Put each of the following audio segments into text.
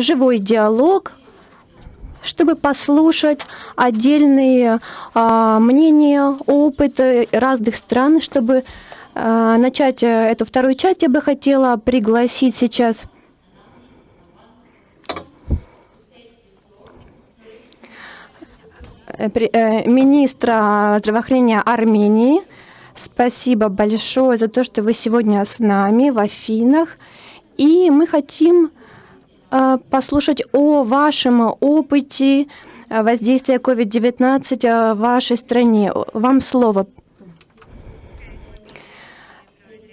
живой диалог, чтобы послушать отдельные а, мнения, опыты разных стран, чтобы а, начать э, эту вторую часть, я бы хотела пригласить сейчас э, э, министра здравоохранения Армении. Спасибо большое за то, что вы сегодня с нами в Афинах. И мы хотим послушать о вашем опыте а, воздействия COVID-19 а, в вашей стране. Вам слово.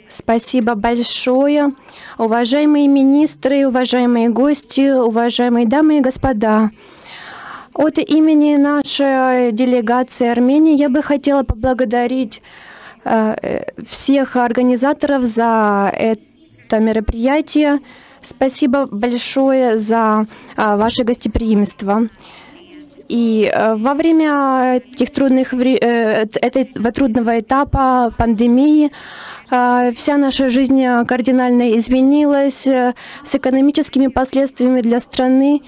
Спасибо большое. Уважаемые министры, уважаемые гости, уважаемые дамы и господа. От имени нашей делегации Армении я бы хотела поблагодарить всех организаторов за это мероприятие. Спасибо большое за а, ваше гостеприимство. И э, во время этих трудных, э, этого трудного этапа пандемии э, вся наша жизнь кардинально изменилась с экономическими последствиями для страны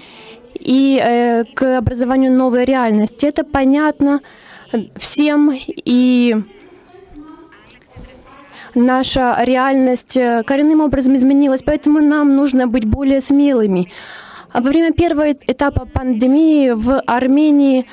и к образованию новой реальности. Это понятно всем и наша реальность э, коренным образом изменилась, поэтому нам нужно быть более смелыми. Во время первого этапа пандемии в Армении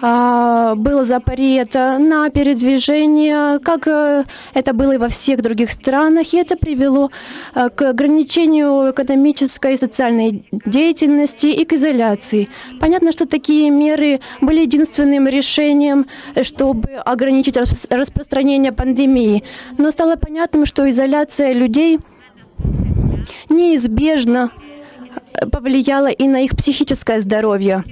был запрет на передвижение, как э, это было и во всех других странах, и это привело э, к ограничению экономической и социальной деятельности и к изоляции. Понятно, что такие меры были единственным решением, чтобы ограничить распространение пандемии, но стало понятным, что изоляция людей неизбежно повлияла и на их психическое здоровье.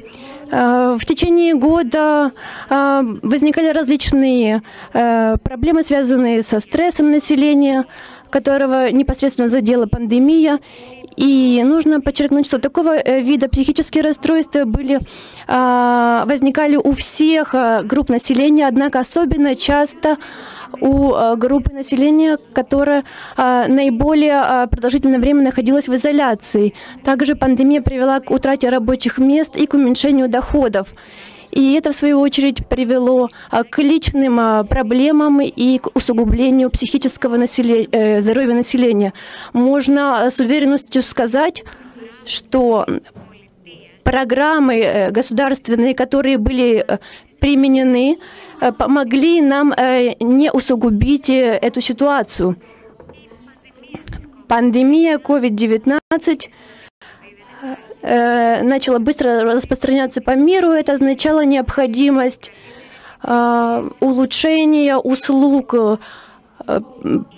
Э, в течение года э, возникали различные э, проблемы, связанные со стрессом населения, которого непосредственно задела пандемия. И нужно подчеркнуть, что такого вида психические расстройства были, возникали у всех групп населения, однако особенно часто у э, группы населения, которая э, наиболее э, продолжительное время находилась в изоляции. Также пандемия привела к утрате рабочих мест и к уменьшению доходов. И это, в свою очередь, привело к личным проблемам и к усугублению психического населения, здоровья населения. Можно с уверенностью сказать, что программы государственные, которые были применены, Э, помогли нам э, не усугубить э, эту ситуацию. Пандемия COVID-19 начала быстро распространяться по миру. Это означало необходимость улучшения услуг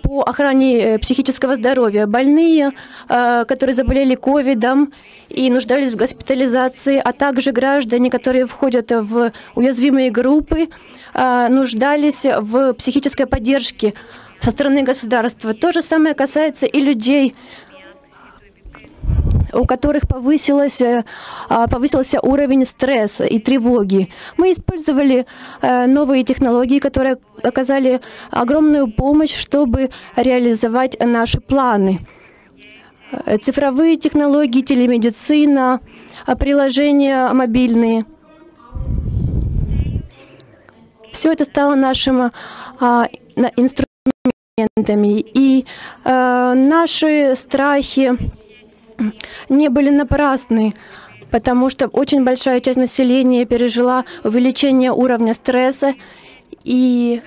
по охране психического здоровья. Больные, которые заболели ковидом и нуждались в госпитализации, а также граждане, которые входят в уязвимые группы, нуждались в психической поддержке со стороны государства. То же самое касается и людей, у которых повысилось, а, повысился уровень стресса и тревоги. Мы использовали э, новые технологии, которые оказали огромную помощь, чтобы реализовать наши планы. Э, цифровые технологии, телемедицина, приложения мобильные – все это стало нашими а, инструментами. И а, наши страхи не были напрасны, потому что очень большая часть населения пережила увеличение уровня стресса, и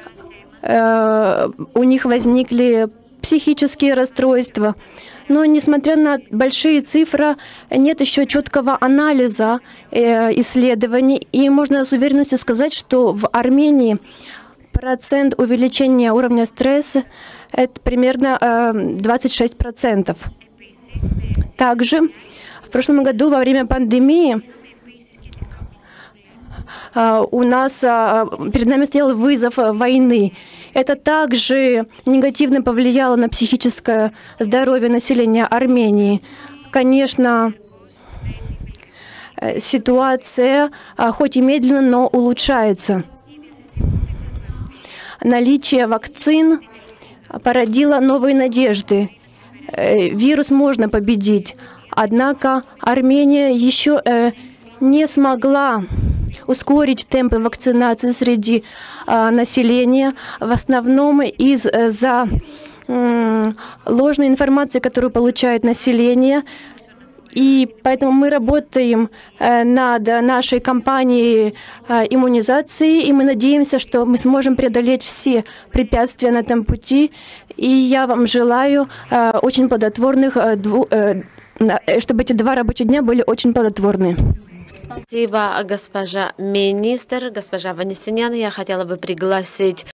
э, у них возникли психические расстройства. Но несмотря на большие цифры, нет еще четкого анализа э, исследований. И можно с уверенностью сказать, что в Армении процент увеличения уровня стресса это примерно э, 26%. Также в прошлом году во время пандемии э, у нас э, перед нами стоял вызов войны. Это также негативно повлияло на психическое здоровье населения Армении. Конечно, э, ситуация а, хоть и медленно, но улучшается. Наличие вакцин породило новые надежды. Э, вирус можно победить. Однако Армения еще э, не смогла ускорить темпы вакцинации среди э, населения, в основном из-за ложной информации, которую получает население. И поэтому мы работаем э, над нашей кампанией э, иммунизации, и мы надеемся, что мы сможем преодолеть все препятствия на этом пути. И я вам желаю э, очень плодотворных, чтобы эти два рабочих дня были очень плодотворны. Спасибо, госпожа министр, госпожа Ванесинян. Я хотела бы пригласить